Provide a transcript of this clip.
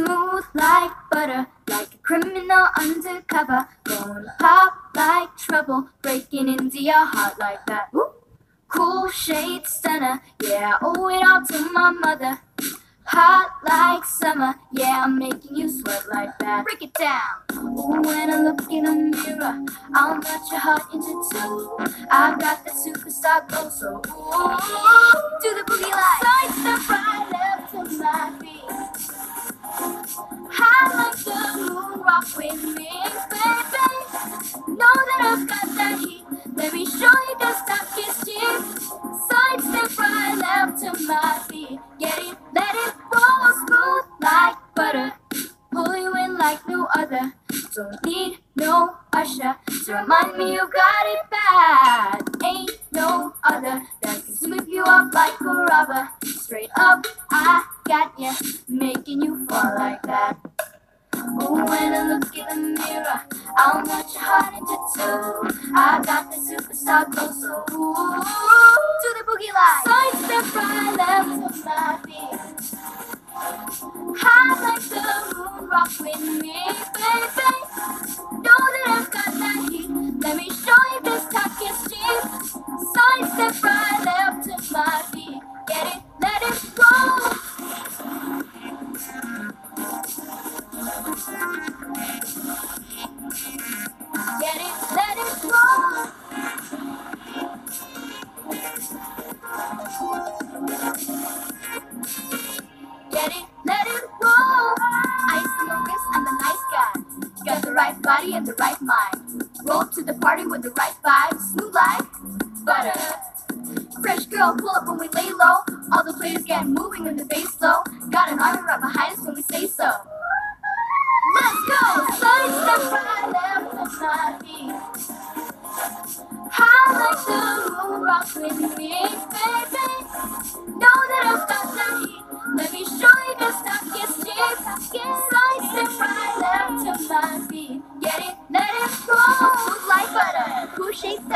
Smooth like butter, like a criminal undercover. Gonna pop like trouble, breaking into your heart like that. Ooh. Cool shade stunner, yeah, I owe it all to my mother. Hot like summer, yeah, I'm making you sweat like that. Break it down. Ooh, when I look in the mirror, I'll nut your heart into two. I've got the superstar glow, so ooh, do the boogie line. With me, baby. Know that I've got that heat. Let me show you that stuff is cheap. Side step right left to my feet. Get it, let it roll smooth like butter. Pull you in like no other. Don't need no Usher to remind me you got it bad. Ain't no other that can sweep you up like a rubber. Straight up, I got ya, making you fall like that. Oh, when I look in the mirror, I'll nut your heart into two. I got the superstar glow, so ooh, to the boogie line. Side step right left to my feet. High like the moon, rock with me, baby. Right body and the right mind. Roll to the party with the right vibe. Smooth like butter. Fresh girl, pull up when we lay low. All the players get moving in the bass slow. Got an army right behind us when we feet. Like the moon, rock with me, baby. Know that I've got that heat. Let me show you the stuff gets cheap. Side step right left to my feet. Get it, let it roll. Smooth like butter, cool shade